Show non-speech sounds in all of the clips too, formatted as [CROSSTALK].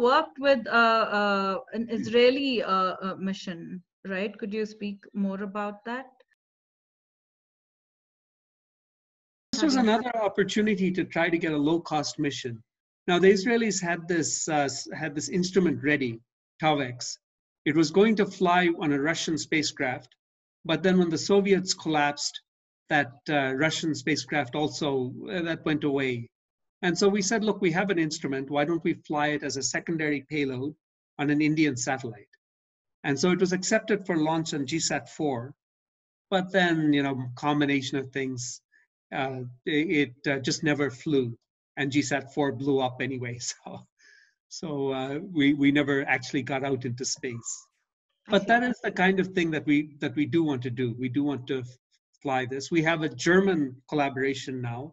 worked with uh, uh, an Israeli uh, mission, right? Could you speak more about that? This was another opportunity to try to get a low-cost mission. Now the Israelis had this had this instrument ready, TAUVEX. It was going to fly on a Russian spacecraft, but then when the Soviets collapsed, that uh, Russian spacecraft also uh, that went away. And so we said, look, we have an instrument. Why don't we fly it as a secondary payload on an Indian satellite? And so it was accepted for launch on GSAT-4. But then, you know, combination of things, uh, it, uh, just never flew. And GSAT-4 blew up anyway. [LAUGHS] So, so uh, we, we never actually got out into space. But that is the kind of thing that we that we do want to do. We do want to fly this. We have a German collaboration now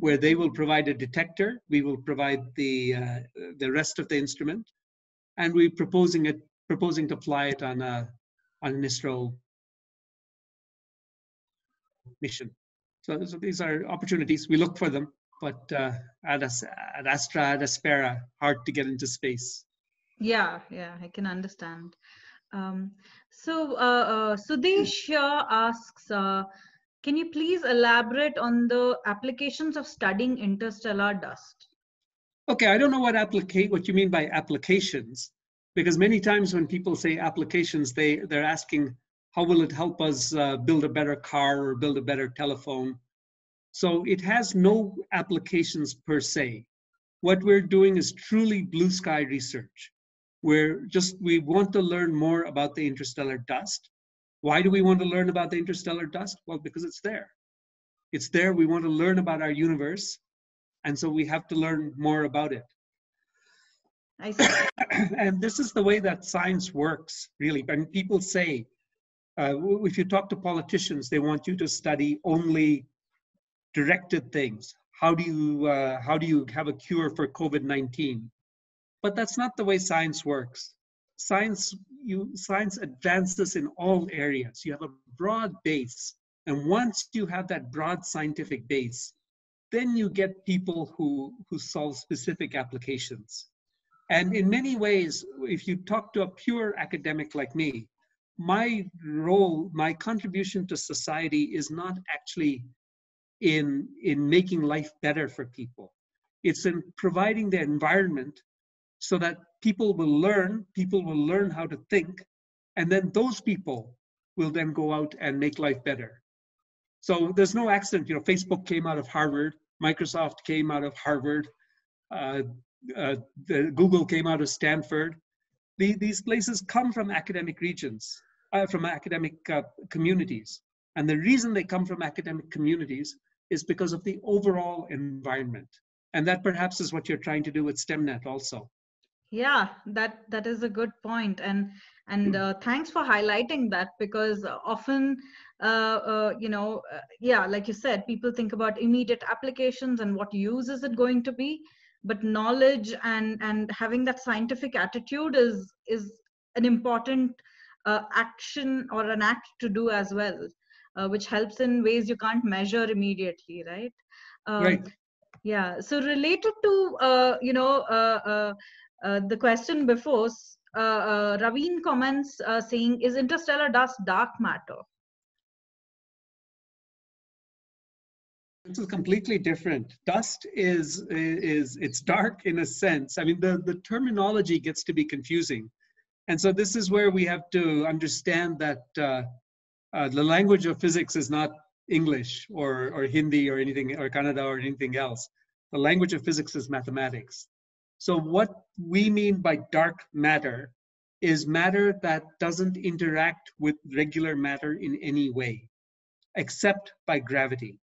where they will provide a detector, we will provide the uh, the rest of the instrument, and we're proposing it proposing to fly it on a on an ISRO mission. So, so these are opportunities. We look for them, but uh, at, at Astra, at Aspera, hard to get into space. Yeah, yeah, I can understand. Um, so, uh, uh, Sudesh asks, uh, can you please elaborate on the applications of studying interstellar dust? Okay, I don't know what applicate what you mean by applications, because many times when people say applications, they they're asking how will it help us uh, build a better car or build a better telephone. So it has no applications per se. What we're doing is truly blue sky research. We're just we want to learn more about the interstellar dust why do we want to learn about the interstellar dust? Well, because it's there. It's there. We want to learn about our universe. And so we have to learn more about it. I see. [COUGHS] and this is the way that science works, really. And people say, uh, if you talk to politicians, they want you to study only directed things. How do you uh, how do you have a cure for COVID nineteen? But that's not the way science works science you science advances in all areas. You have a broad base and once you have that broad scientific base then you get people who who solve specific applications. And in many ways if you talk to a pure academic like me my role my contribution to society is not actually in in making life better for people. It's in providing the environment so that people will learn, people will learn how to think, and then those people will then go out and make life better. So there's no accident, you know, Facebook came out of Harvard, Microsoft came out of Harvard, uh, uh, Google came out of Stanford. The, these places come from academic regions, uh, from academic uh, communities. And the reason they come from academic communities is because of the overall environment. And that perhaps is what you're trying to do with STEMnet also yeah that that is a good point. And and uh, thanks for highlighting that because often uh, uh, you know uh, yeah like you said people think about immediate applications and what use is it going to be. But knowledge and and having that scientific attitude is is an important uh, action or an act to do as well uh, which helps in ways you can't measure immediately right? Um, right. yeah. So related to you know uh, the question before, uh, uh, Raveen comments uh, saying, is interstellar dust dark matter? This is completely different. Dust is, is, it's dark in a sense. I mean, the, the terminology gets to be confusing. And so this is where we have to understand that uh, uh, the language of physics is not English or, or Hindi or anything, or Kannada or anything else. The language of physics is mathematics. So what we mean by dark matter is matter that doesn't interact with regular matter in any way, except by gravity.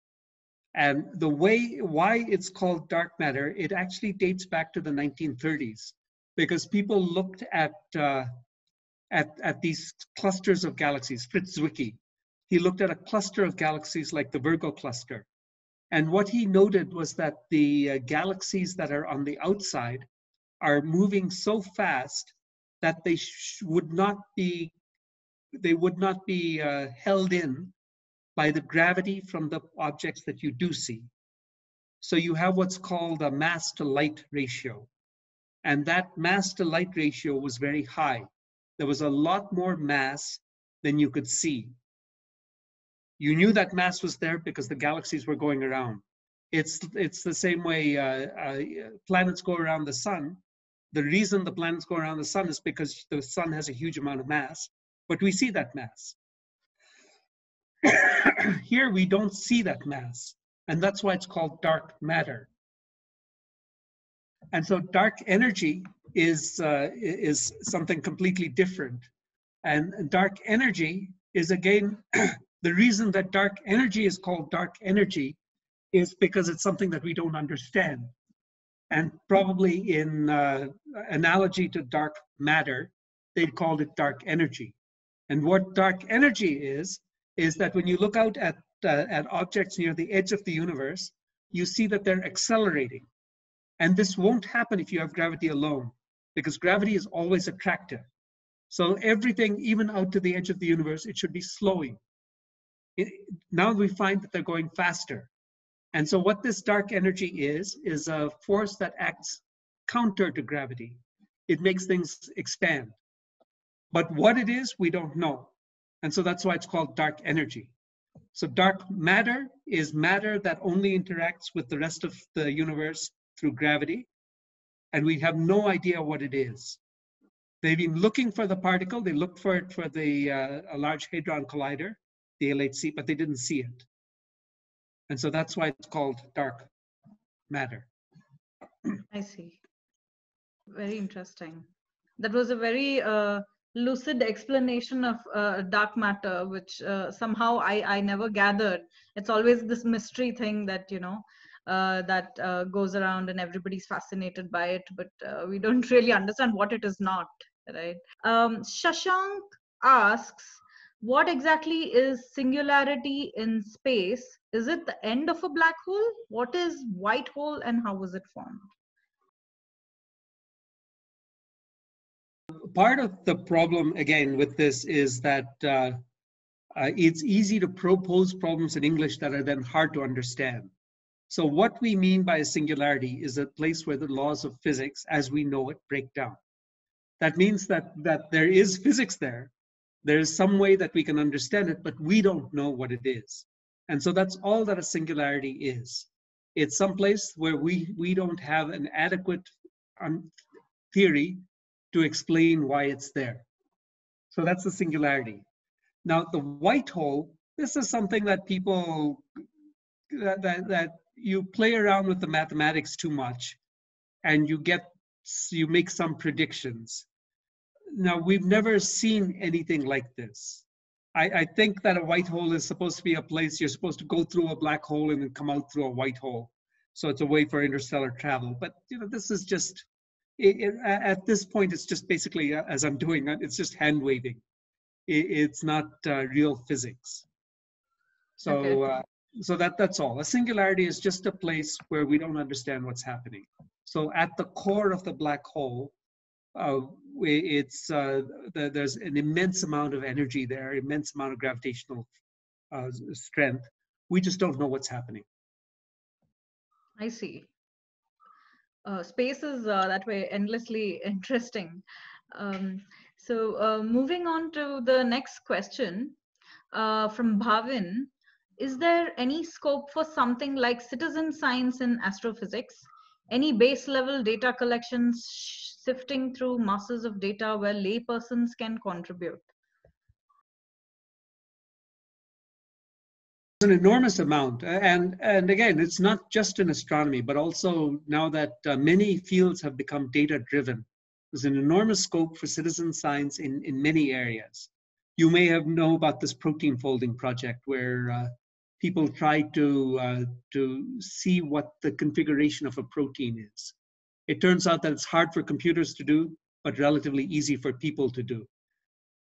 And the way, why it's called dark matter, it actually dates back to the 1930s because people looked at, uh, at, at these clusters of galaxies, Fritz Zwicky. He looked at a cluster of galaxies like the Virgo cluster. And what he noted was that the uh, galaxies that are on the outside are moving so fast that they would not be they would not be uh, held in by the gravity from the objects that you do see. So you have what's called a mass to light ratio. and that mass to light ratio was very high. There was a lot more mass than you could see. You knew that mass was there because the galaxies were going around. It's, it's the same way uh, uh, planets go around the sun. The reason the planets go around the sun is because the sun has a huge amount of mass, but we see that mass. [COUGHS] Here we don't see that mass, and that's why it's called dark matter. And so dark energy is, uh, is something completely different. And dark energy is again, the reason that dark energy is called dark energy is because it's something that we don't understand. And probably in uh, analogy to dark matter, they'd called it dark energy. And what dark energy is, is that when you look out at, uh, at objects near the edge of the universe, you see that they're accelerating. And this won't happen if you have gravity alone, because gravity is always attractive. So everything, even out to the edge of the universe, it should be slowing. It, now we find that they're going faster. And so what this dark energy is, is a force that acts counter to gravity. It makes things expand. But what it is, we don't know. And so that's why it's called dark energy. So dark matter is matter that only interacts with the rest of the universe through gravity, and we have no idea what it is. They've been looking for the particle. They looked for it for the uh, Large Hadron Collider, the LHC, but they didn't see it. And so that's why it's called dark matter. I see. Very interesting. That was a very uh, lucid explanation of uh, dark matter, which uh, somehow I, I never gathered. It's always this mystery thing that, you know, uh, that uh, goes around and everybody's fascinated by it, but uh, we don't [LAUGHS] really understand what it is not, right? Um, Shashank asks, what exactly is singularity in space? Is it the end of a black hole? What is white hole and how was it formed? Part of the problem, again, with this is that uh, uh, it's easy to propose problems in English that are then hard to understand. So what we mean by a singularity is a place where the laws of physics, as we know it, break down. That means that, that there is physics there. There is some way that we can understand it, but we don't know what it is. And so that's all that a singularity is. It's some place where we, we don't have an adequate um, theory to explain why it's there. So that's the singularity. Now, the white hole, this is something that people that, that, that you play around with the mathematics too much and you get you make some predictions now we've never seen anything like this. I, I, think that a white hole is supposed to be a place you're supposed to go through a black hole and then come out through a white hole. So it's a way for interstellar travel. But you know this is just it, it, at this point it's just basically uh, as i'm doing it it's just hand waving. It, it's not uh, real physics. So okay. uh, so that that's all. A singularity is just a place where we don't understand what's happening. So at the core of the black hole uh, it's uh, the, there's an immense amount of energy there immense amount of gravitational uh, strength. We just don't know what's happening. I see. Uh, space is uh, that way endlessly interesting. Um, so uh, moving on to the next question from bhavin. Is there any scope for something like citizen science in astrophysics? Any base level data collections sifting through masses of data where laypersons can contribute? an enormous amount and and again it's not just in astronomy but also now that uh, many fields have become data driven there's an enormous scope for citizen science in in many areas you may have know about this protein folding project where uh, people try to, uh, to see what the configuration of a protein is. It turns out that it's hard for computers to do, but relatively easy for people to do.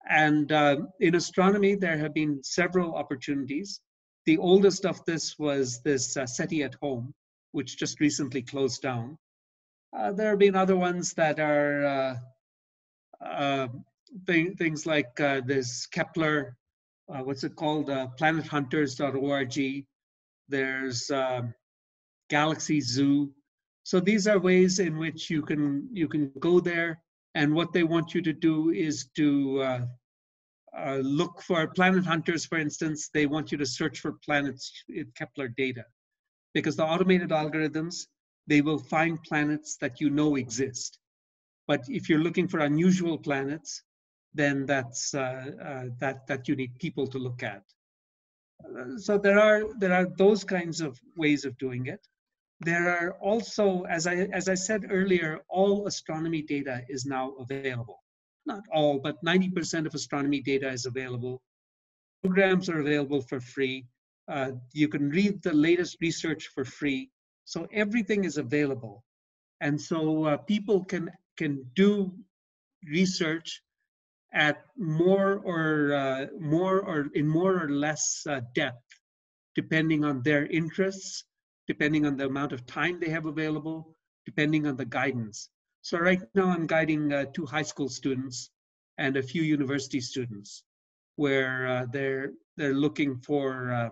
And uh, in astronomy, there have been several opportunities. The oldest of this was this uh, SETI at home, which just recently closed down. Uh, there have been other ones that are uh, uh, th things like uh, this Kepler uh, what's it called? Uh, planethunters.org. There's um, Galaxy Zoo. So these are ways in which you can you can go there, and what they want you to do is to uh, uh, look for planet hunters, for instance. They want you to search for planets in Kepler data, because the automated algorithms they will find planets that you know exist. But if you're looking for unusual planets, then that's uh, uh, that that you need people to look at. Uh, so there are there are those kinds of ways of doing it. There are also, as I as I said earlier, all astronomy data is now available. Not all, but 90% of astronomy data is available. Programs are available for free. Uh, you can read the latest research for free. So everything is available, and so uh, people can can do research at more or uh, more or in more or less uh, depth, depending on their interests, depending on the amount of time they have available, depending on the guidance. So right now I'm guiding uh, two high school students and a few university students, where uh, they're they're looking for uh,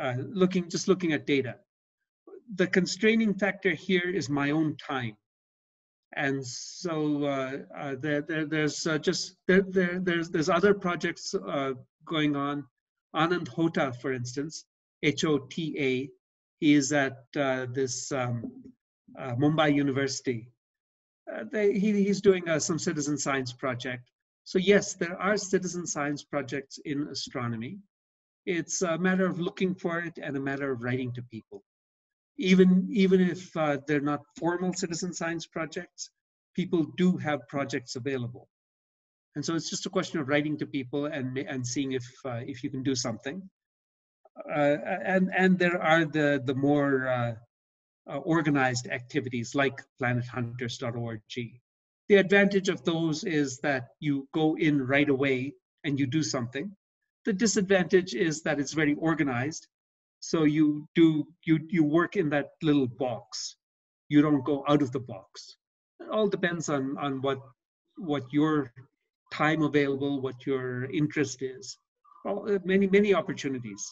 uh, looking just looking at data. The constraining factor here is my own time and so uh, uh, there, there, there's uh, just there, there, there's there's other projects uh, going on. Anand Hota, for instance, H-O-T-A, he is at uh, this um, uh, Mumbai University. They, he, he's doing some citizen science project. So yes, there are citizen science projects in astronomy. It's a matter of looking for it and a matter of writing to people even even if uh, they're not formal citizen science projects, people do have projects available. And so it's just a question of writing to people and and seeing if uh, if you can do something. Uh, and and there are the the more uh, uh, organized activities like planethunters.org. The advantage of those is that you go in right away and you do something. The disadvantage is that it's very organized so you do you you work in that little box. You don't go out of the box. It all depends on on what what your time available, what your interest is. Well, uh, many many opportunities.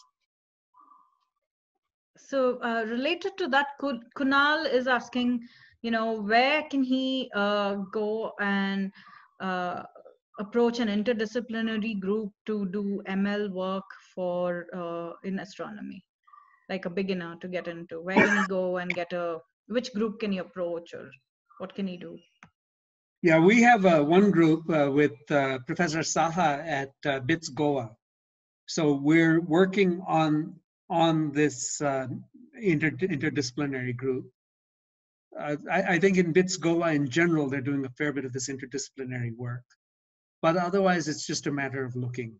So uh, related to that, Kunal is asking, you know, where can he uh, go and uh, approach an interdisciplinary group to do ML work for uh, in astronomy? Like a beginner to get into? Where can you go and get a, which group can you approach or what can you do? Yeah, we have uh, one group uh, with uh, Professor Saha at uh, BITS Goa. So we're working on on this uh, inter interdisciplinary group. Uh, I, I, think in BITS Goa in general, they're doing a fair bit of this interdisciplinary work. But otherwise, it's just a matter of looking.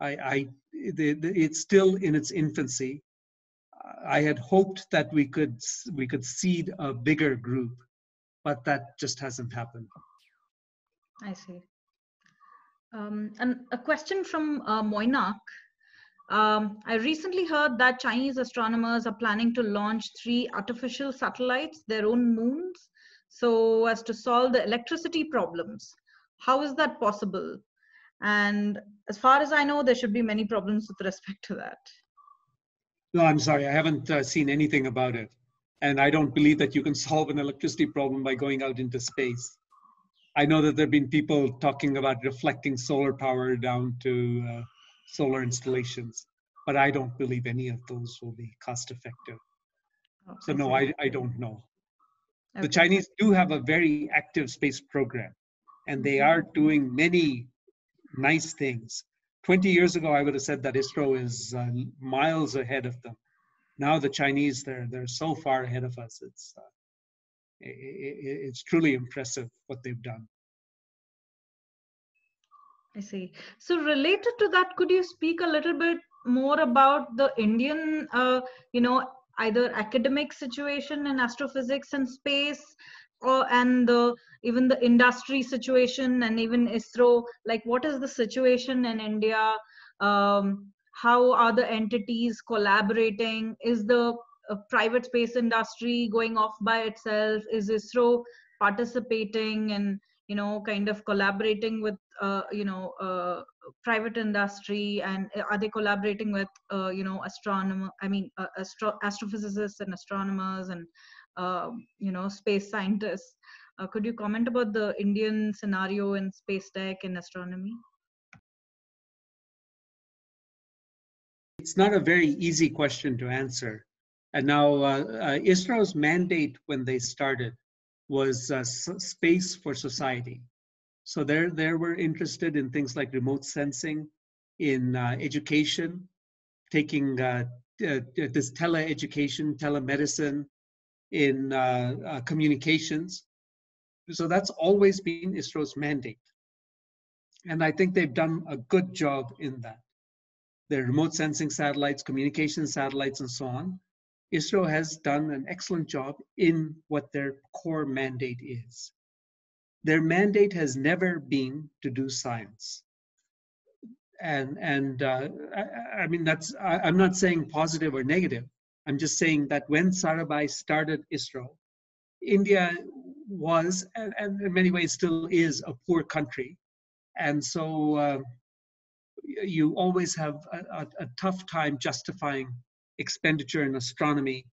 I, I the, the, it's still in its infancy. I had hoped that we could we could seed a bigger group, but that just hasn't happened. I see. Um, and a question from uh, Moinak. Um, I recently heard that Chinese astronomers are planning to launch three artificial satellites, their own moons, so as to solve the electricity problems. How is that possible? And as far as I know, there should be many problems with respect to that. No, I'm sorry, I haven't uh, seen anything about it. And I don't believe that you can [LAUGHS] solve an electricity problem by going out into space. I know that there have been people talking about reflecting solar power down to uh, solar installations, but I don't believe any of those will be cost effective. Oh, so, no, I, I don't know. Okay. The Chinese do have a very active space program, and they are doing many nice things. 20 years ago, I would have said that ISRO is uh, miles ahead of them. Now the Chinese, they're, they're so far ahead of us. It's, uh, it, it's truly impressive what they've done. I see. So related to that, could you speak a little bit more about the Indian, uh, you know, either academic situation in astrophysics and space and the even the industry situation and even isro like what is the situation in india? Um, how are the entities collaborating? Is the uh, private space industry going off by itself? Is isro participating and you know kind of collaborating with uh, you know uh, private industry? And are they collaborating with uh, you know astronomer i mean uh, astro- astrophysicists and astronomers and uh, you know space scientists. Uh, could you comment about the Indian scenario in space tech and astronomy? It's not a very easy question to answer. And now, uh, uh, ISRO's mandate when they started was space for society. So they they were interested in things like remote sensing, in uh, education, taking uh, uh, this tele-education, telemedicine, in communications. So that's always been ISRO's mandate. And I think they've done a good job in that. Their remote sensing satellites, communication satellites, and so on. ISRO has done an excellent job in what their core mandate is. Their mandate has never been to do science. And, and uh, I, I, mean, that's, I, I'm not saying positive or negative. I'm just saying that when Sarabhai started ISRO, India was, and, and, in many ways still is, a poor country. And so uh, you always have a, a, a, tough time justifying expenditure in astronomy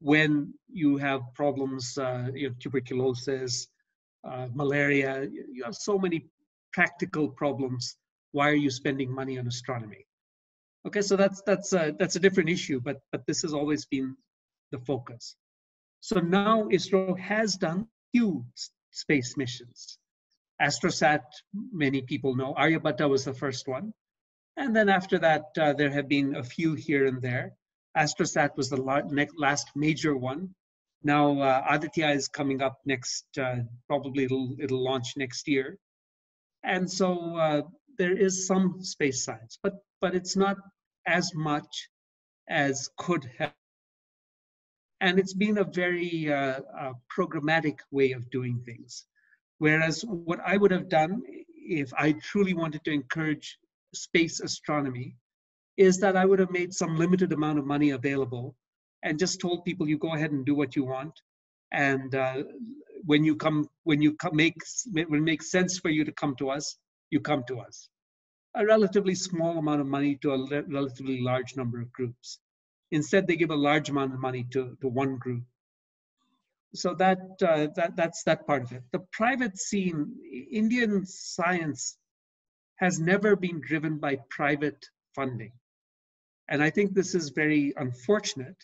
when you have problems, uh, you know, tuberculosis, uh, malaria. You have so many practical problems. Why are you spending money on astronomy? Okay, so that's that's a, that's a different issue, but but this has always been the focus. So now ISRO has done few space missions. Astrosat, many people know. Aryabhatta was the first one. And then after that, uh, there have been a few here and there. Astrosat was the last major one. Now uh, Aditya is coming up next, uh, probably it'll, it'll launch next year. And so uh, there is some space science, but, but it's not as much as could have. And it's been a very uh, uh, programmatic way of doing things. Whereas what I would have done if I truly wanted to encourage space astronomy is that I would have made some limited amount of money available and just told people you go ahead and do what you want and uh, when you come when you come make when it makes sense for you to come to us you come to us a relatively small amount of money to a relatively large number of groups. Instead they give a large amount of money to, to one group. So that uh, that that's that part of it. The private scene indian science has never been driven by private funding. And i think this is very unfortunate.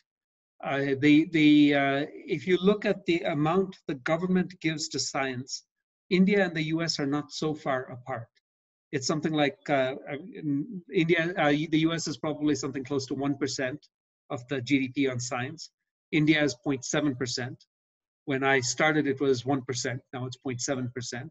Uh, the, the, uh, if you look at the amount the government gives to science, India and the US are not so far apart. It's something like uh, India, uh, the US is probably something close to 1% of the GDP on science. India is 0.7%. When I started, it was 1%. Now it's 0.7%.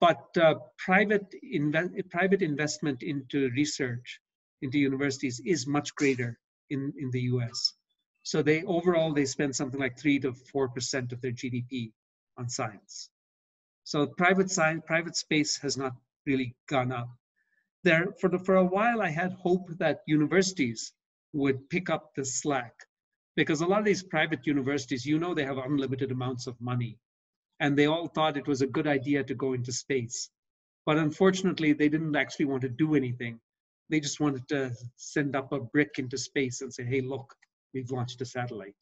But uh, private, inve private investment into research, into universities, is much greater in, in the US. So they overall they spend something like three to four percent of their GDP on science. So private science, private space has not really gone up. There for the for a while I had hope that universities would pick up the slack because a lot of these private universities, you know, they have unlimited amounts of money, and they all thought it was a good idea to go into space. But unfortunately, they didn't actually want to do anything they just wanted to send up a brick into space and say, hey, look, we've launched a satellite.